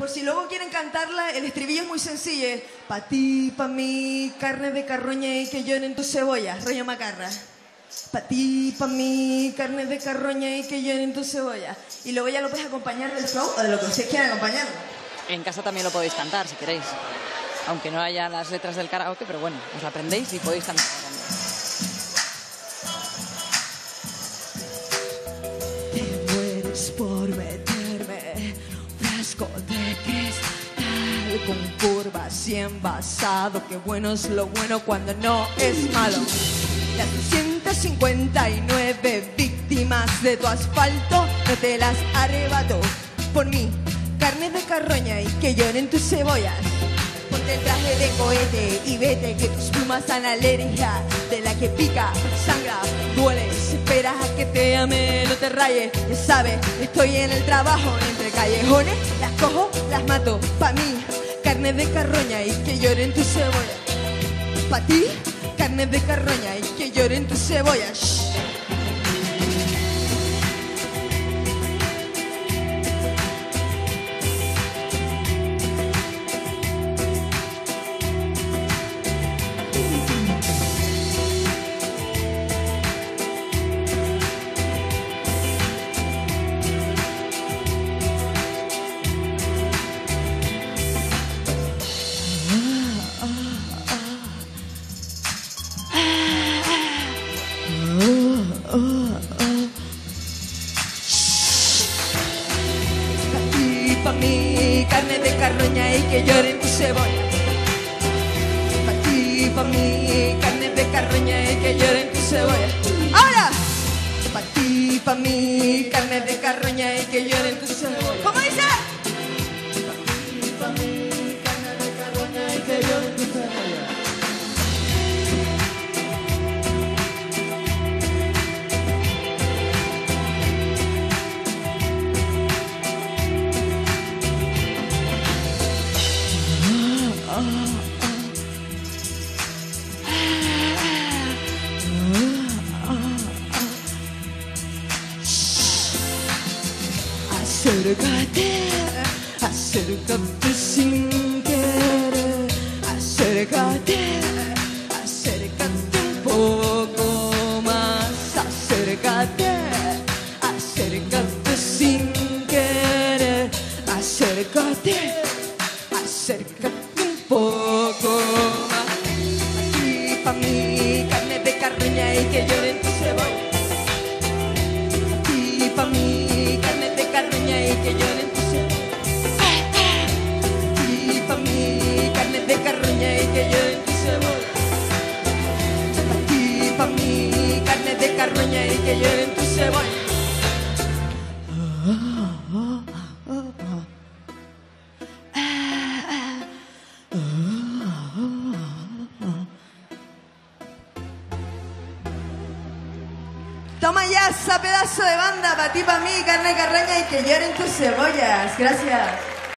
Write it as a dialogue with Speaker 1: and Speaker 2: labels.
Speaker 1: Por si luego quieren cantarla, el estribillo es muy sencillo. es, Pa' ti, pa' mí, carne de carroña y que lloren tus cebollas. Rollo macarra. Pa' ti, pa' mí, carne de carroña y que lloren tus cebollas. Y luego ya lo puedes acompañar del flow o de lo que ustedes quieran acompañarlo.
Speaker 2: En casa también lo podéis cantar si queréis. Aunque no haya las letras del karaoke, pero bueno, os la aprendéis y podéis cantar.
Speaker 1: Te mueres por frasco de cristal con curvas y envasado. Qué bueno es lo bueno cuando no es malo. Las 259 víctimas de tu asfalto no te las arrebato por mí. Carne de carroña y que lloren tus cebollas. Ponte el traje de cohete y vete que tus plumas dan alergia de la que pica, sangra, duele. Esperas a que te ame, no te rayes. Ya sabes, estoy en el trabajo entre callejones. Cojo, las mato, pa' mí. Carne de carroña y que lloren tus cebollas. Pa' ti, carne de carroña y que lloren tus cebollas. Shh. Ti, pa' mí, carne de carroña y que lloren tus cebollas. Pa' ti, pa' mí, carne de carroña y que Acércate, acércate sin querer, acércate, acércate un poco más, acércate, acércate sin querer, acércate, acércate un poco más. Aquí pa' mí, carne de carroña y que lloren carroña y que lloren tus cebollas. Toma ya esa pedazo de banda para ti, para mí, carne carroña y que lloren tus cebollas. Gracias.